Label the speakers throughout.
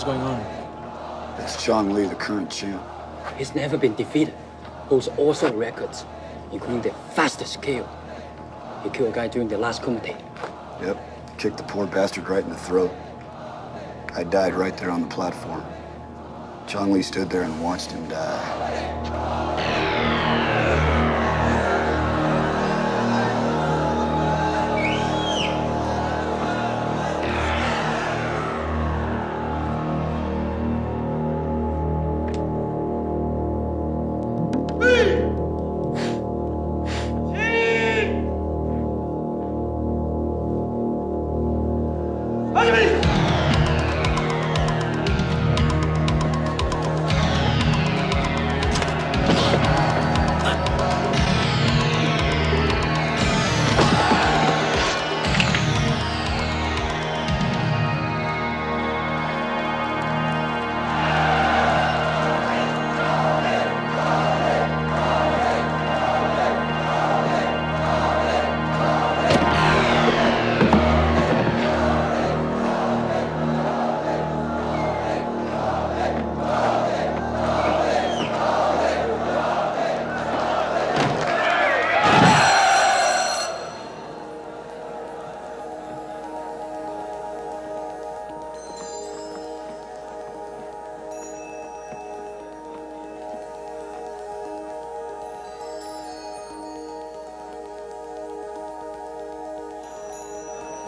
Speaker 1: What's going on?
Speaker 2: It's Chong Li, the current champ.
Speaker 3: He's never been defeated. Holds all sort records, including the fastest kill. He killed a guy during the last Kumite.
Speaker 2: Yep. Kicked the poor bastard right in the throat. I died right there on the platform. Chong Li stood there and watched him die.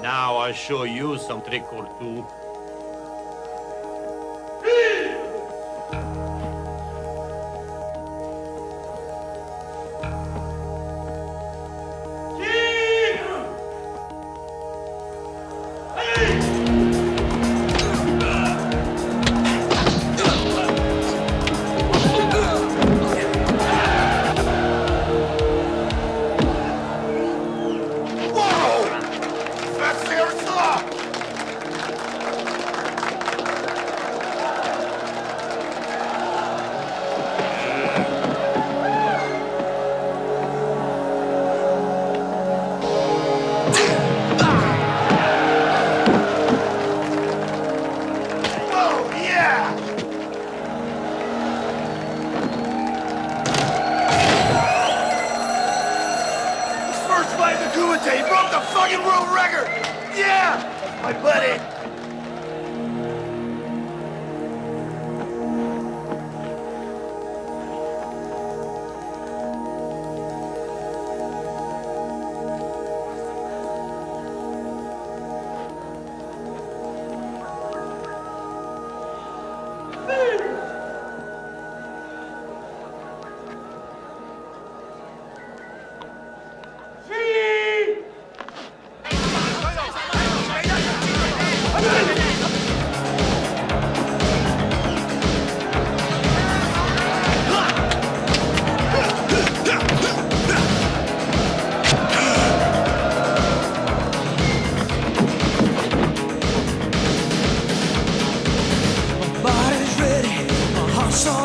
Speaker 4: Now I'll show you some trick or two.
Speaker 5: Kumite, he broke the fucking world record! Yeah! My buddy!
Speaker 6: My